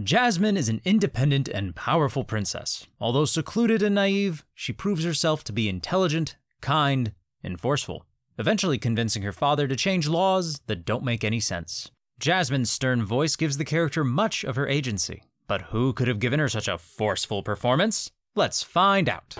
Jasmine is an independent and powerful princess. Although secluded and naive, she proves herself to be intelligent, kind, and forceful, eventually convincing her father to change laws that don't make any sense. Jasmine's stern voice gives the character much of her agency. But who could have given her such a forceful performance? Let's find out.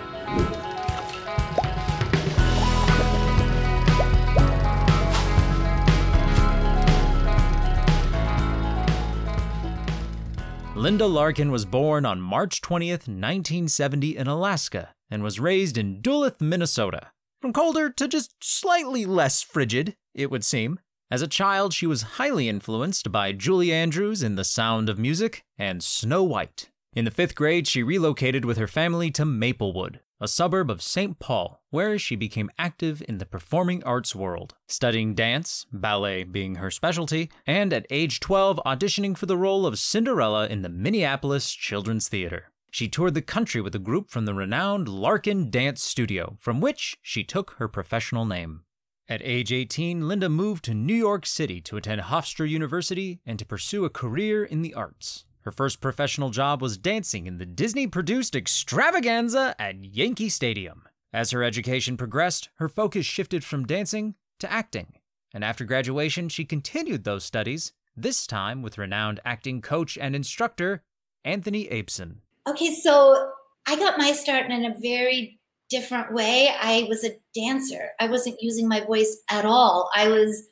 Linda Larkin was born on March 20th, 1970 in Alaska and was raised in Duluth, Minnesota. From colder to just slightly less frigid, it would seem. As a child, she was highly influenced by Julie Andrews in The Sound of Music and Snow White. In the fifth grade, she relocated with her family to Maplewood, a suburb of St. Paul, where she became active in the performing arts world, studying dance, ballet being her specialty, and at age 12 auditioning for the role of Cinderella in the Minneapolis Children's Theater. She toured the country with a group from the renowned Larkin Dance Studio, from which she took her professional name. At age 18, Linda moved to New York City to attend Hofstra University and to pursue a career in the arts. Her first professional job was dancing in the Disney produced extravaganza at Yankee Stadium. As her education progressed, her focus shifted from dancing to acting. And after graduation, she continued those studies, this time with renowned acting coach and instructor Anthony Abeson. Okay, so I got my start in a very different way. I was a dancer. I wasn't using my voice at all. I was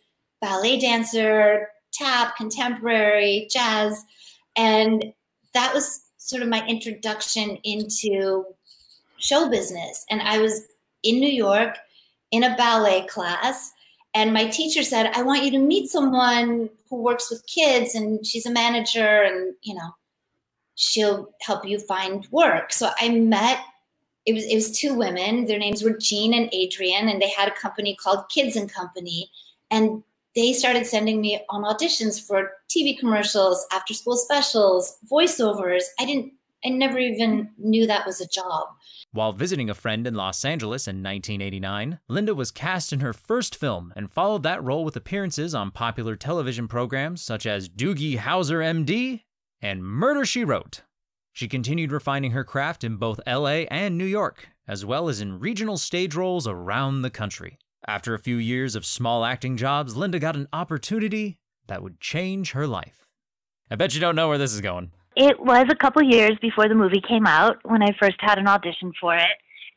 ballet dancer, tap, contemporary, jazz. And that was sort of my introduction into show business. And I was in New York in a ballet class. And my teacher said, I want you to meet someone who works with kids and she's a manager and, you know, she'll help you find work. So I met it was it was two women. Their names were Jean and Adrian, and they had a company called Kids and Company. And they started sending me on auditions for TV commercials, after school specials, voiceovers. I didn't, I never even knew that was a job. While visiting a friend in Los Angeles in 1989, Linda was cast in her first film and followed that role with appearances on popular television programs such as Doogie Howser MD and Murder She Wrote. She continued refining her craft in both LA and New York, as well as in regional stage roles around the country. After a few years of small acting jobs, Linda got an opportunity that would change her life. I bet you don't know where this is going. It was a couple years before the movie came out when I first had an audition for it.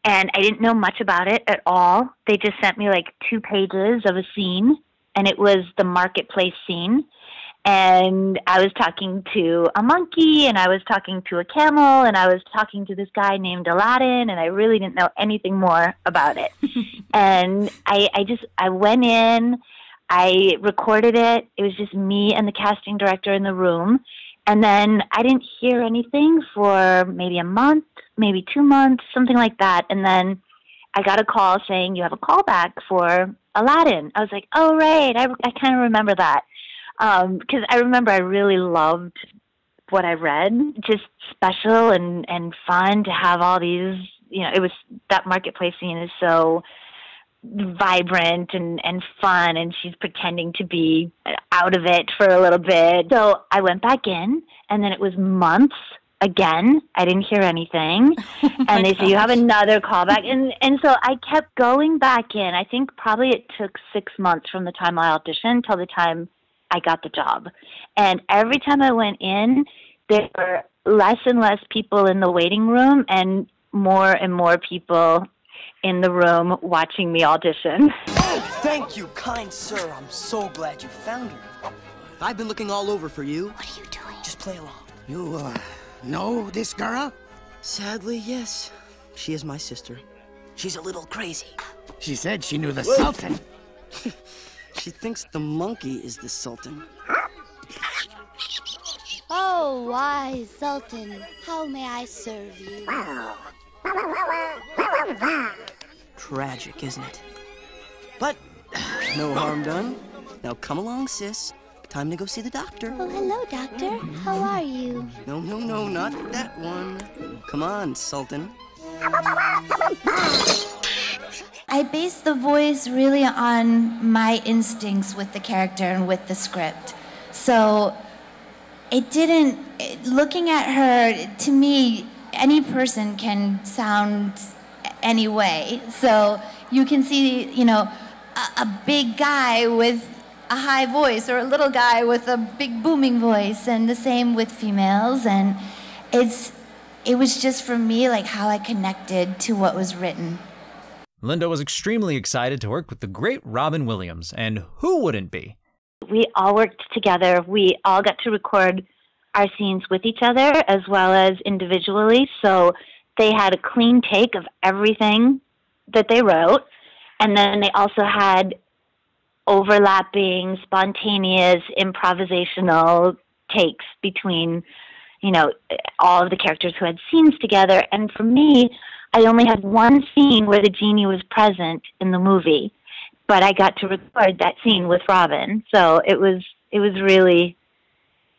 And I didn't know much about it at all. They just sent me like two pages of a scene, and it was the marketplace scene and I was talking to a monkey and I was talking to a camel and I was talking to this guy named Aladdin and I really didn't know anything more about it. and I I just I went in, I recorded it. It was just me and the casting director in the room. And then I didn't hear anything for maybe a month, maybe 2 months, something like that. And then I got a call saying you have a callback for Aladdin. I was like, "Oh right, I I kind of remember that." Because um, I remember I really loved what I read. Just special and and fun to have all these. You know, it was that marketplace scene is so vibrant and and fun and she's pretending to be out of it for a little bit so i went back in and then it was months again i didn't hear anything and they said you have another callback and and so i kept going back in i think probably it took six months from the time i auditioned till the time I got the job. And every time I went in, there were less and less people in the waiting room and more and more people in the room watching me audition. Oh, thank you, kind sir. I'm so glad you found her. I've been looking all over for you. What are you doing? Just play along. You, uh, know this girl? Sadly, yes. She is my sister. She's a little crazy. She said she knew the Sultan. She thinks the monkey is the Sultan. Oh, wise Sultan, how may I serve you? Tragic, isn't it? But no harm done. Now come along, sis. Time to go see the doctor. Oh, hello, doctor. How are you? No, no, no, not that one. Come on, Sultan. I base the voice really on my instincts with the character and with the script. So it didn't, it, looking at her, to me, any person can sound any way. So you can see, you know, a, a big guy with a high voice or a little guy with a big booming voice and the same with females and it's it was just for me like how I connected to what was written. Linda was extremely excited to work with the great Robin Williams, and who wouldn't be? We all worked together. We all got to record our scenes with each other as well as individually. So they had a clean take of everything that they wrote. And then they also had overlapping, spontaneous, improvisational takes between, you know, all of the characters who had scenes together. And for me, I only had one scene where the genie was present in the movie, but I got to record that scene with Robin. So it was it was really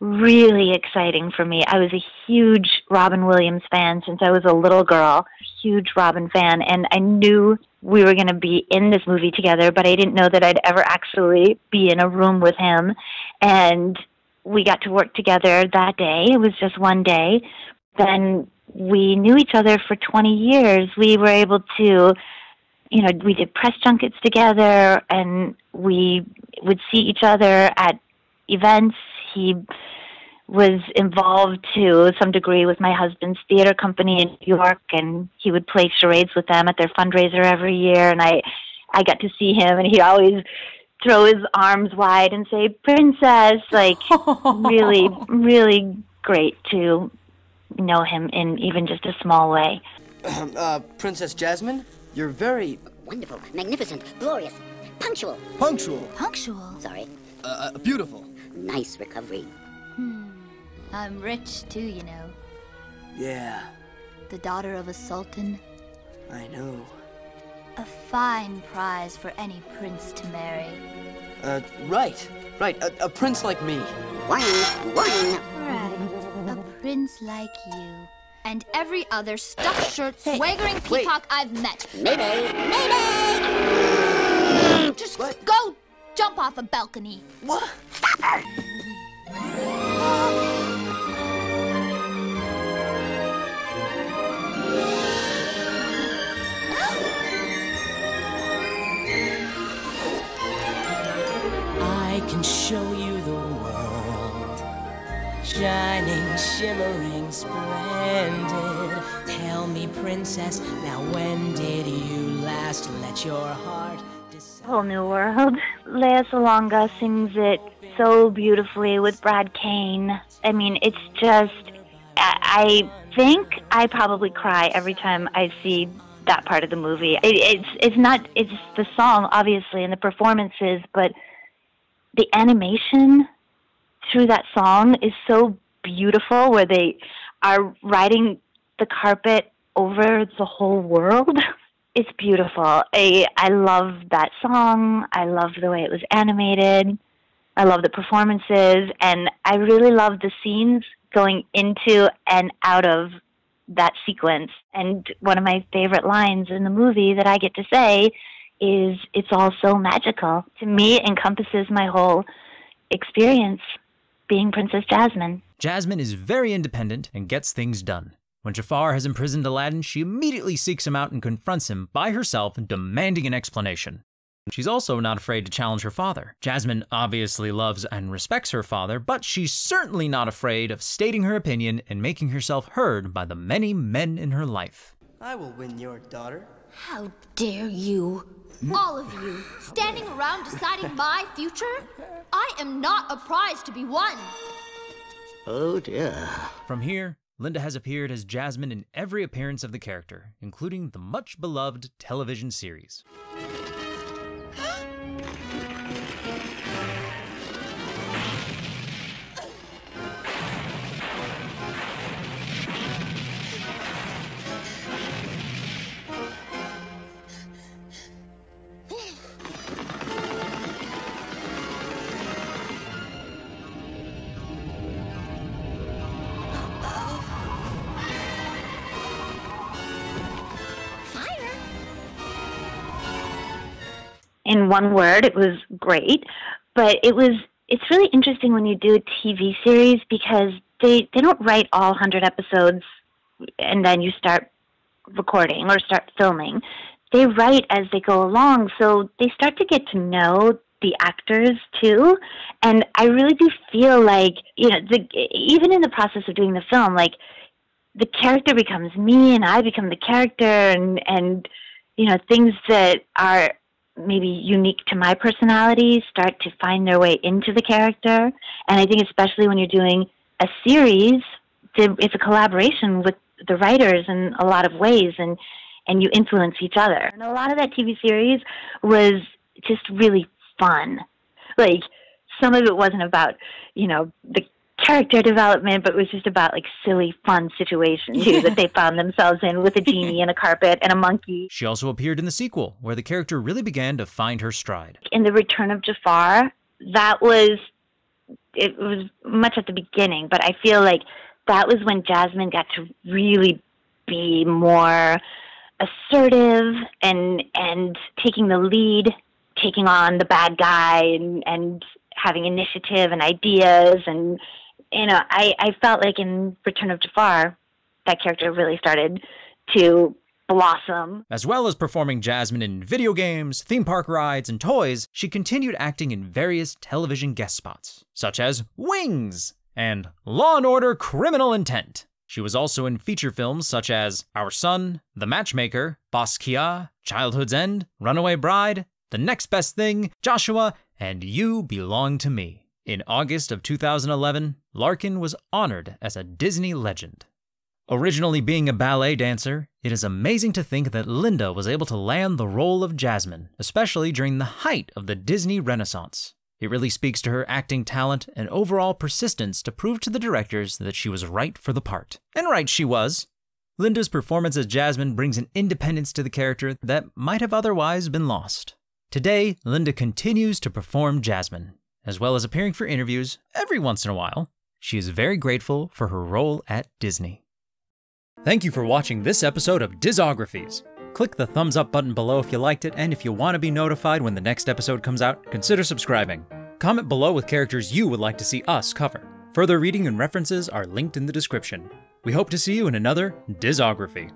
really exciting for me. I was a huge Robin Williams fan since I was a little girl, huge Robin fan, and I knew we were going to be in this movie together, but I didn't know that I'd ever actually be in a room with him. And we got to work together that day. It was just one day. Then we knew each other for 20 years. We were able to, you know, we did press junkets together and we would see each other at events. He was involved to some degree with my husband's theater company in New York and he would play charades with them at their fundraiser every year and I I got to see him and he always throw his arms wide and say princess like really really great to know him in even just a small way. uh, Princess Jasmine, you're very Wonderful, magnificent, glorious, punctual. punctual. Punctual. Sorry. Uh, uh, beautiful. Nice recovery. Hmm. I'm rich too, you know. Yeah, The daughter of a sultan. I know. A fine prize for any prince to marry. Uh, right, right. A, a prince like me. Warning, warning. Right. Prince like you. And every other stuffed shirt Hey, swaggering wait. peacock I've met. Mayday, mayday! Just What? go jump off a balcony. What? I Shimmering, splendid. Tell me, princess, now when did you last let your heart? Whole New World. Lea Salonga sings it so beautifully with Brad Kane. I mean, it's just. I, I think I probably cry every time I see that part of the movie. It, it's it's not it's the song obviously and the performances, but the animation through that song is so beautiful. Where they are riding the carpet over the whole world. It's beautiful. I I love that song. I love the way it was animated. I love the performances and I really love the scenes going into and out of that sequence. And one of my favorite lines in the movie that I get to say is it's all so magical. To me it encompasses my whole experience being Princess Jasmine. Jasmine is very independent and gets things done. When Jafar has imprisoned Aladdin, she immediately seeks him out and confronts him by herself, demanding an explanation. She's also not afraid to challenge her father. Jasmine obviously loves and respects her father, but she's certainly not afraid of stating her opinion and making herself heard by the many men in her life. I will win your daughter. How dare you? All of you, standing around deciding my future? I am not a prize to be won. Oh dear. From here, Linda has appeared as Jasmine in every appearance of the character, including the much beloved television series. In one word, it was great, but it was it's really interesting when you do a TV series because they they don't write all 100 episodes and then you start recording or start filming. They write as they go along, so they start to get to know the actors too. And I really do feel like, you know, the, even in the process of doing the film, like the character becomes me and I become the character and and you know, things that are maybe unique to my personality start to find their way into the character. And I think especially when you're doing a series, it's a collaboration with the writers in a lot of ways and and you influence each other. And a lot of that TV series was just really fun. Like some of it wasn't about, you know, the character development, but it was just about like silly, fun situations too that they found themselves in with a genie and a carpet and a monkey. She also appeared in the sequel, where the character really began to find her stride. In The Return of Jafar, that was it was much at the beginning, but I feel like that was when Jasmine got to really be more assertive and and taking the lead, taking on the bad guy and and having initiative and ideas and you know, I, I felt like in Return of Jafar, that character really started to blossom. As well as performing Jasmine in video games, theme park rides, and toys, she continued acting in various television guest spots, such as Wings and Law and Order Criminal Intent. She was also in feature films such as Our Son, The Matchmaker, Basquiat, Childhood's End, Runaway Bride, The Next Best Thing, Joshua, and You Belong to Me. In August of 2011, Larkin was honored as a Disney legend. Originally being a ballet dancer, it is amazing to think that Linda was able to land the role of Jasmine, especially during the height of the Disney Renaissance. It really speaks to her acting talent and overall persistence to prove to the directors that she was right for the part. And right she was. Linda's performance as Jasmine brings an independence to the character that might have otherwise been lost. Today, Linda continues to perform Jasmine, as well as appearing for interviews every once in a while. She is very grateful for her role at Disney. Thank you for watching this episode of Dizographies. Click the thumbs up button below if you liked it, and if you want to be notified when the next episode comes out, consider subscribing. Comment below with characters you would like to see us cover. Further reading and references are linked in the description. We hope to see you in another Dizography.